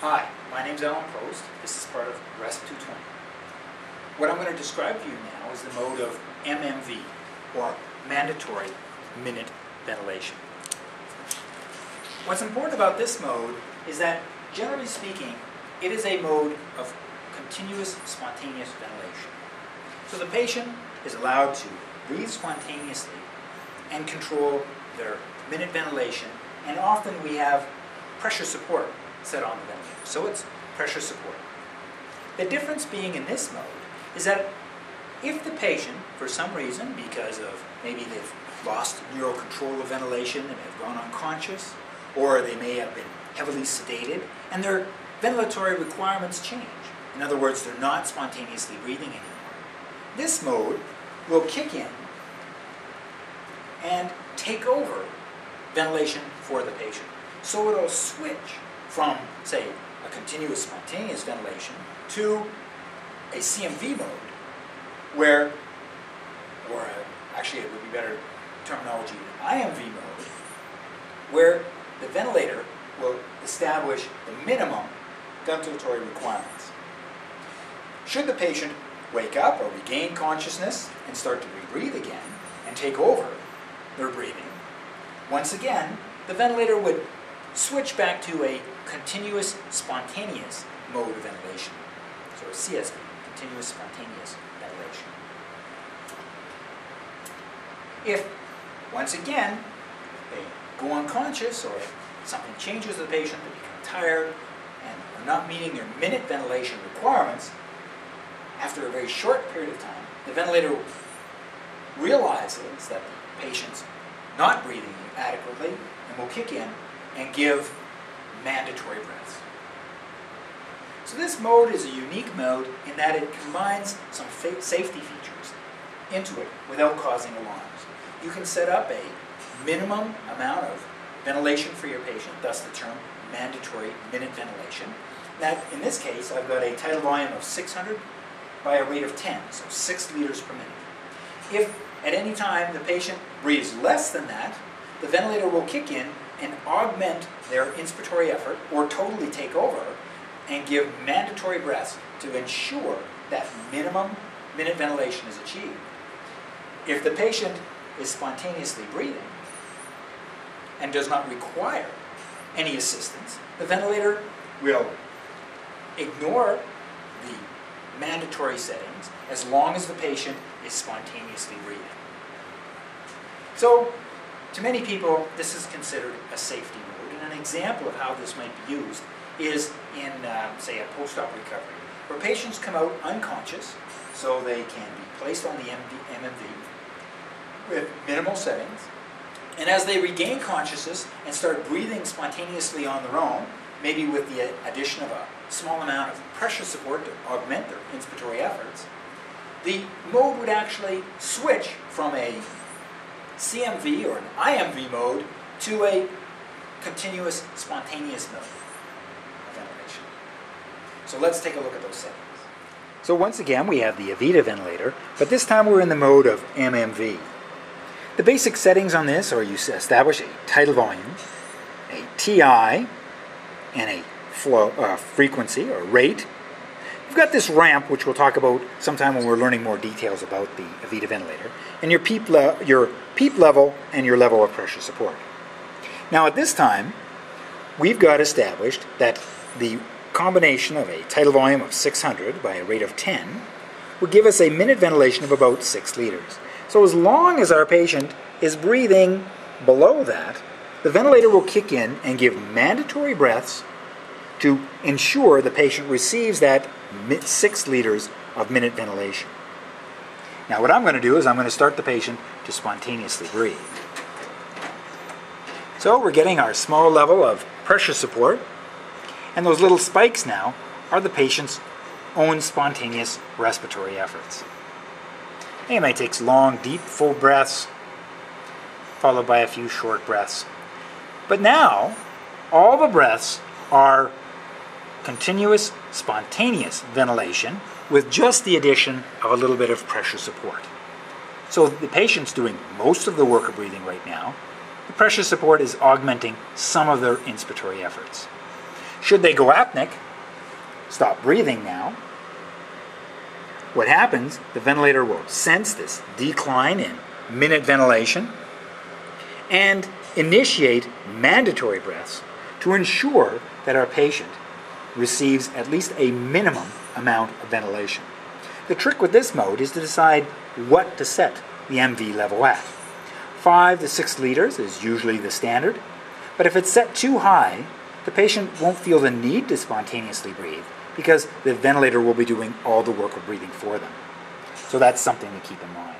Hi, my name is Allan Prost. This is part of RESP 220. What I'm going to describe to you now is the mode of MMV, or mandatory minute ventilation. What's important about this mode is that, generally speaking, it is a mode of continuous spontaneous ventilation. So the patient is allowed to breathe spontaneously and control their minute ventilation, and often we have pressure support set on the ventilator. So it's pressure support. The difference being in this mode is that if the patient, for some reason, because of maybe they've lost neural control of ventilation and have gone unconscious, or they may have been heavily sedated, and their ventilatory requirements change. In other words, they're not spontaneously breathing anymore. This mode will kick in and take over ventilation for the patient. So it'll switch from, say, continuous spontaneous ventilation to a CMV mode, where, or a, actually it would be better terminology, IMV mode, where the ventilator will establish the minimum ventilatory requirements. Should the patient wake up or regain consciousness and start to rebreathe again and take over their breathing, once again, the ventilator would switch back to a continuous spontaneous mode of ventilation. So CSV, continuous spontaneous ventilation. If, once again, they go unconscious or something changes the patient, they become tired and are not meeting their minute ventilation requirements, after a very short period of time, the ventilator realizes that the patient's not breathing adequately and will kick in and give mandatory breaths. So this mode is a unique mode in that it combines some safety features into it without causing alarms. You can set up a minimum amount of ventilation for your patient, thus the term mandatory minute ventilation. Now, in this case, I've got a tidal volume of 600 by a rate of 10, so 6 liters per minute. If at any time the patient breathes less than that, the ventilator will kick in and augment their inspiratory effort or totally take over and give mandatory breaths to ensure that minimum minute ventilation is achieved. If the patient is spontaneously breathing and does not require any assistance, the ventilator will ignore the mandatory settings as long as the patient is spontaneously breathing. So to many people, this is considered a safety mode, and an example of how this might be used is in, uh, say, a post-op recovery, where patients come out unconscious, so they can be placed on the MV, MMV with minimal settings, and as they regain consciousness and start breathing spontaneously on their own, maybe with the addition of a small amount of pressure support to augment their inspiratory efforts, the mode would actually switch from a CMV or an IMV mode to a continuous spontaneous mode of ventilation. So let's take a look at those settings. So once again, we have the Avita ventilator, but this time we're in the mode of MMV. The basic settings on this are you establish a tidal volume, a TI, and a flow uh, frequency or rate. You've got this ramp, which we'll talk about sometime when we're learning more details about the Avita ventilator, and your PEEP, your PEEP level and your level of pressure support. Now at this time, we've got established that the combination of a tidal volume of 600 by a rate of 10 would give us a minute ventilation of about 6 liters. So as long as our patient is breathing below that, the ventilator will kick in and give mandatory breaths to ensure the patient receives that 6 liters of minute ventilation. Now what I'm going to do is I'm going to start the patient to spontaneously breathe. So we're getting our small level of pressure support, and those little spikes now are the patient's own spontaneous respiratory efforts. AMI takes long, deep, full breaths, followed by a few short breaths. But now, all the breaths are continuous, spontaneous ventilation with just the addition of a little bit of pressure support. So the patient's doing most of the work of breathing right now. The pressure support is augmenting some of their inspiratory efforts. Should they go apneic, stop breathing now, what happens, the ventilator will sense this decline in minute ventilation and initiate mandatory breaths to ensure that our patient receives at least a minimum amount of ventilation. The trick with this mode is to decide what to set the MV level at. 5 to 6 liters is usually the standard, but if it's set too high, the patient won't feel the need to spontaneously breathe because the ventilator will be doing all the work of breathing for them. So that's something to keep in mind.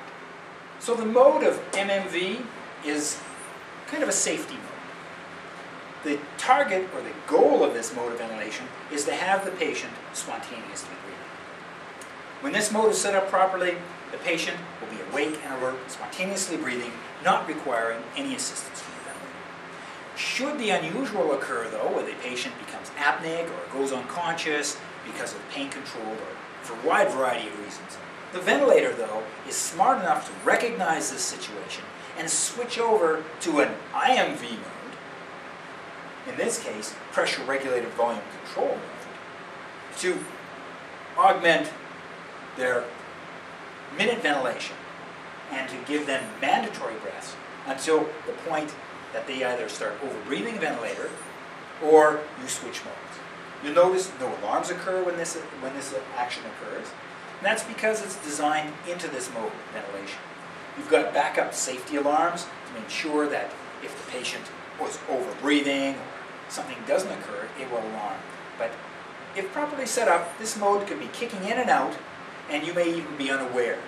So the mode of MMV is kind of a safety mode. The target or the goal of this mode of ventilation is to have the patient spontaneously breathing. When this mode is set up properly, the patient will be awake and alert, spontaneously breathing, not requiring any assistance from the ventilator. Should the unusual occur, though, where the patient becomes apneic or goes unconscious because of pain control or for a wide variety of reasons, the ventilator, though, is smart enough to recognize this situation and switch over to an IMV mode, in this case, pressure regulated volume control to augment their minute ventilation and to give them mandatory breaths until the point that they either start overbreathing a ventilator or you switch modes. You'll notice no alarms occur when this, when this action occurs. And that's because it's designed into this mode of ventilation. You've got backup safety alarms to make sure that if the patient was overbreathing something doesn't occur, it will alarm. But if properly set up, this mode can be kicking in and out, and you may even be unaware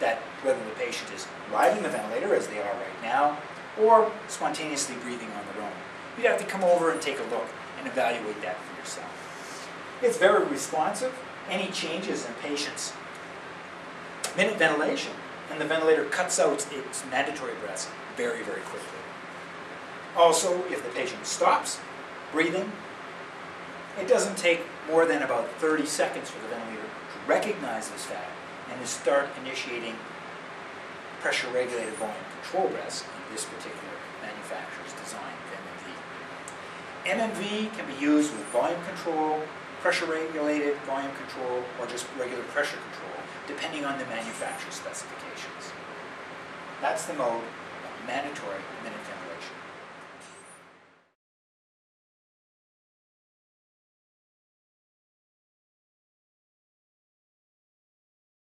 that whether the patient is riding the ventilator, as they are right now, or spontaneously breathing on their own. You'd have to come over and take a look and evaluate that for yourself. It's very responsive. Any changes in patients' minute ventilation, and the ventilator cuts out its mandatory breaths very, very quickly. Also, if the patient stops breathing, it doesn't take more than about 30 seconds for the ventilator to recognize this fact and to start initiating pressure regulated volume control breaths in this particular manufacturer's design of MMV. MMV can be used with volume control, pressure regulated volume control, or just regular pressure control, depending on the manufacturer's specifications. That's the mode of mandatory minute.